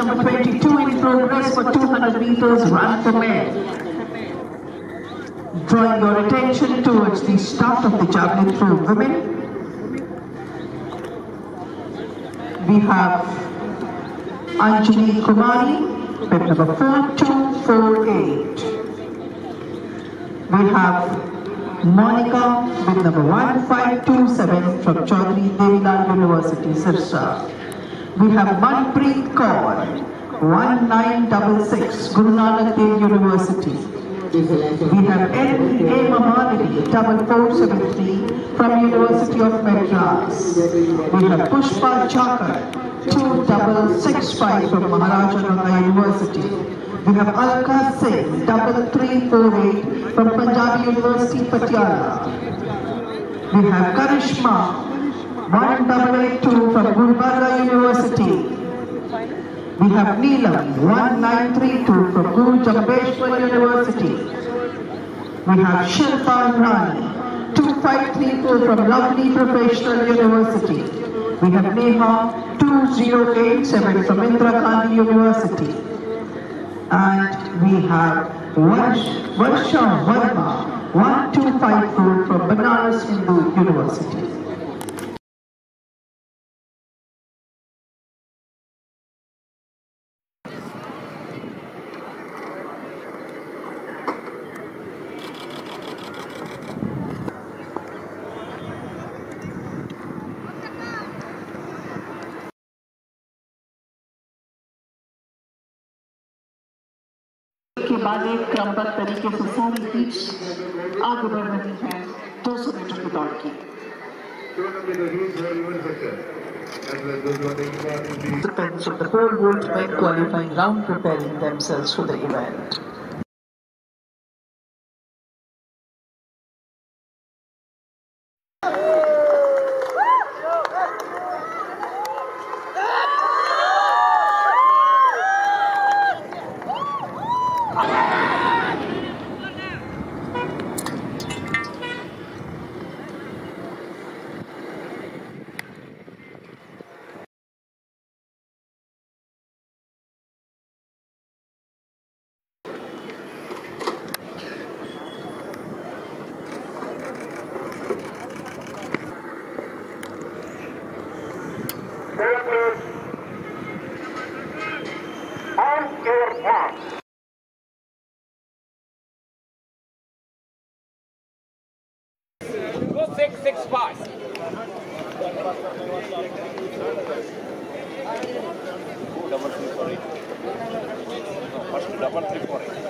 Number 22 in progress for 200 meters run for men. Drawing your attention towards the start of the javelin throw women. We have Anjali Kumari, bib number 4248. We have Monica, bib number 1527 from Chaudhary Devilal University, Sirsa. We have Manpreet Kaur, 1966, Guru Nanak Dev University. We have N. A. Mahanadi, 4473 from University of Madras. We have Pushpa Chakar, 2665 from Maharaja Ganga University. We have Alka Singh, 3348 from Punjab University, Patiala. We have Karishma, 1882 from Gulbarga University. We have Neelam, 1932 from Guru Jambheshwar University. We have Shilpa Rani, 2534 from Lovely Professional University. We have Neha, 2087 from Indira Gandhi University. And we have Varsh, Varsha Verma, 1254 from Banaras Hindu University. के बाद एक क्रमबद्ध तरीके से सारी पीठ आगे बढ़ रही है दो सौ मीटर की दौड़ की Participants of the whole world by qualifying round preparing themselves for the event. Double three for eight. No.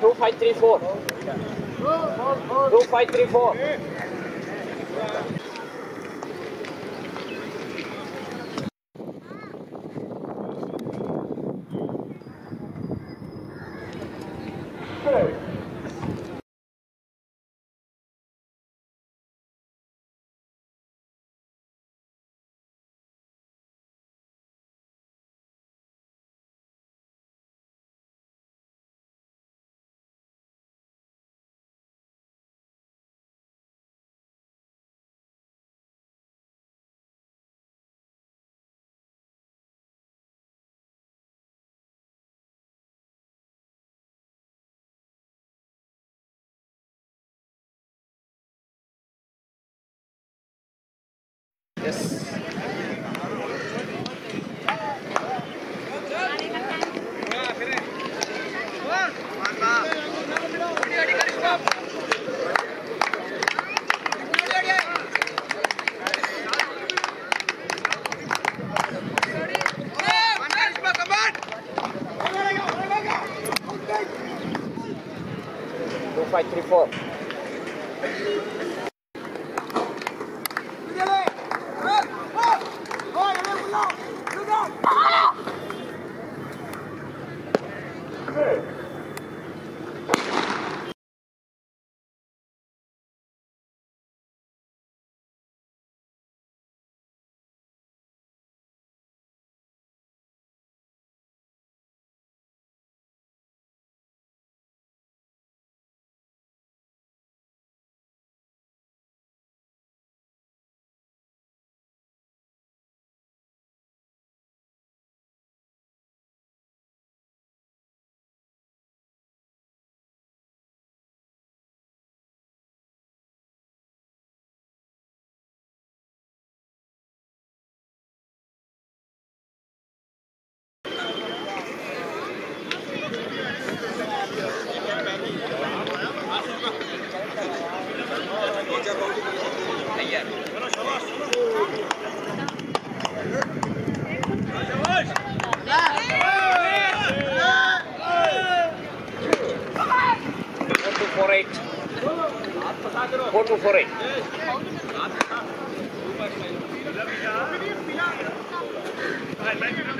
Two five three four. Two five three four. Two four eight. Four two four eight. Yes,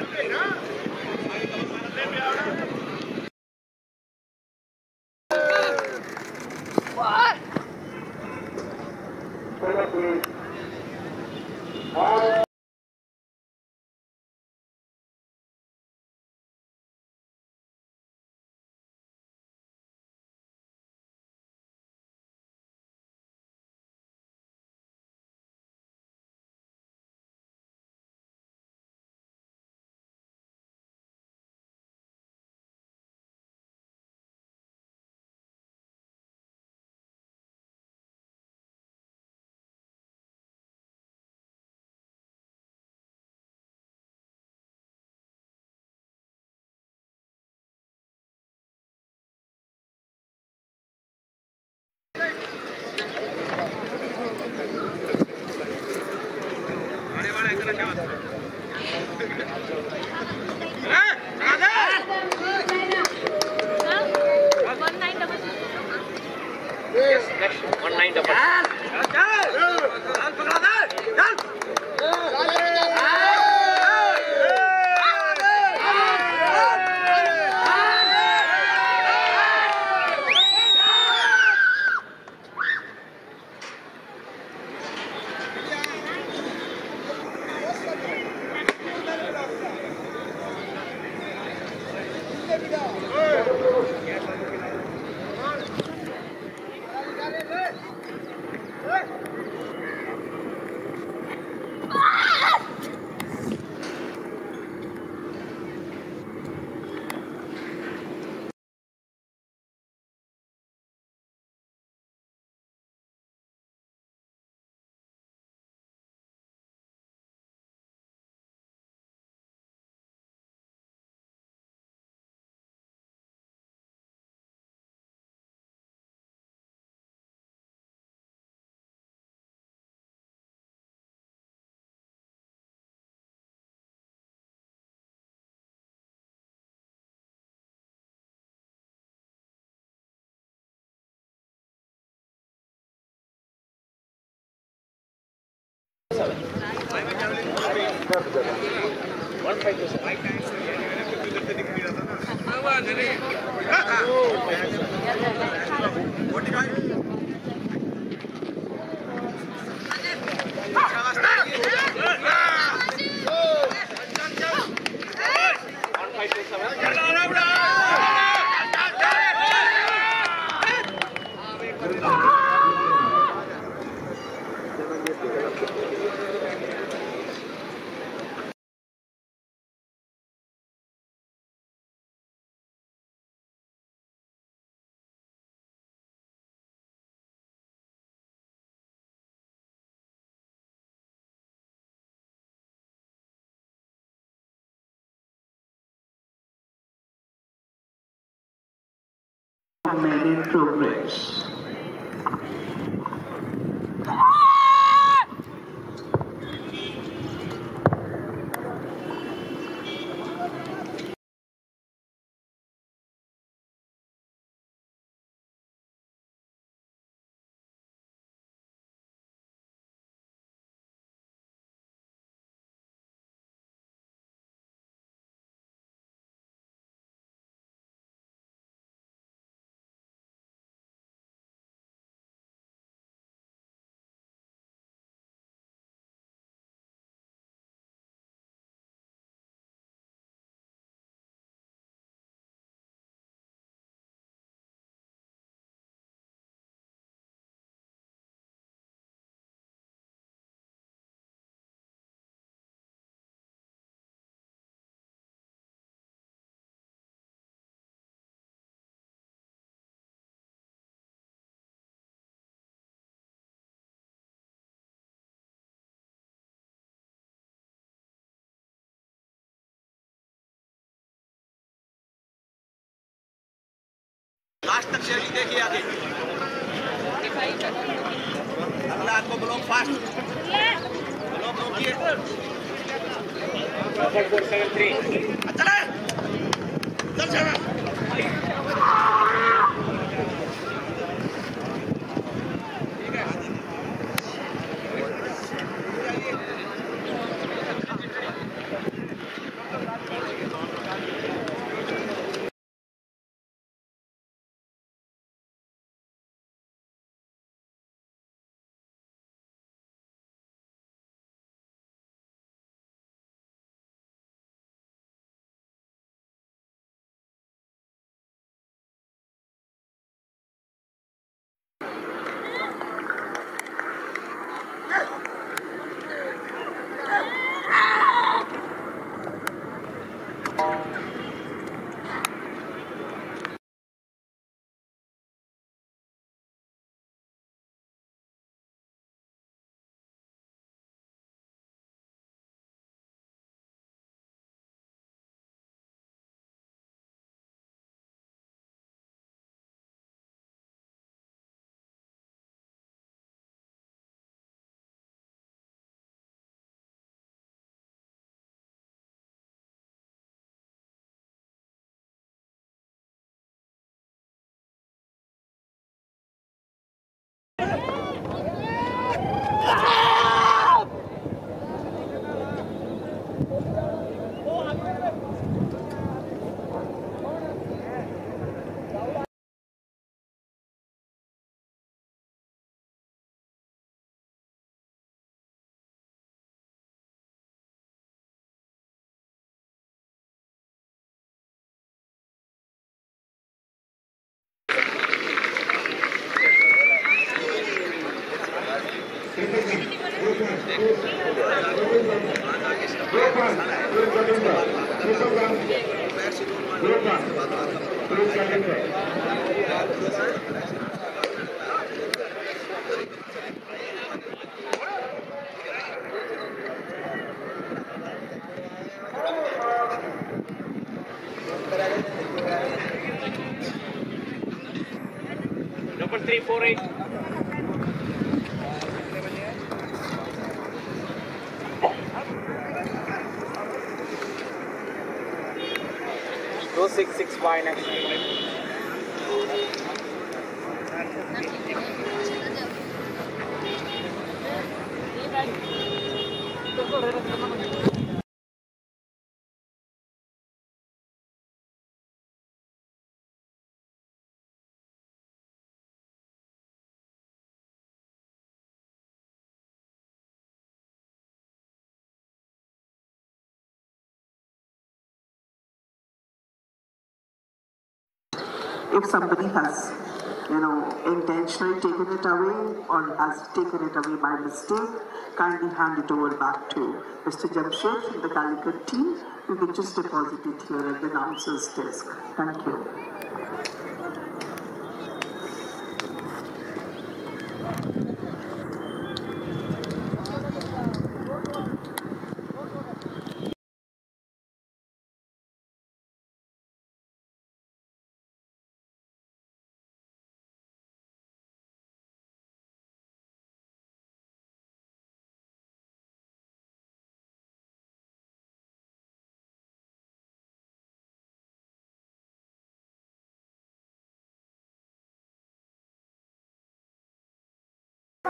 What do you made in progress. Last तक sharing देखिए आगे अगला आपको block fast block रोकिए. चले। चल चल। Three four eight. Two six six five next. If somebody has, you know, intentionally taken it away or has taken it away by mistake, kindly hand it over back to Mr. Jamshed from the Calicut team. You can just deposit it here at the announcer's desk. Thank you.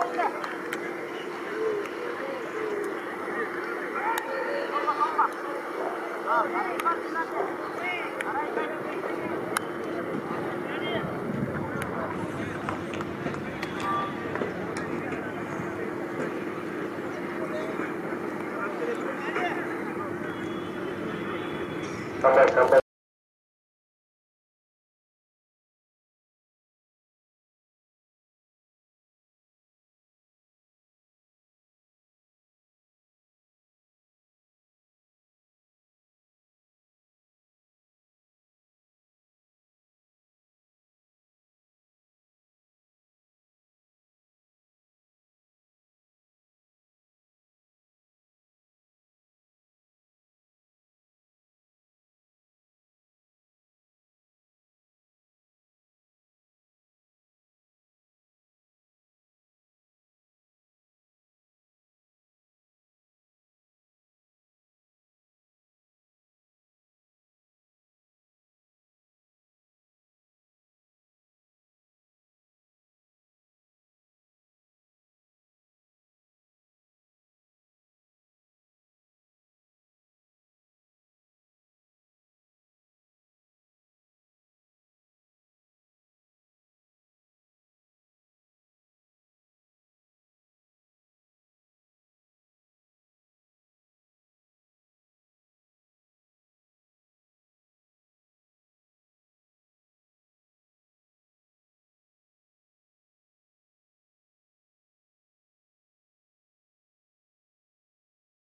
Thank you.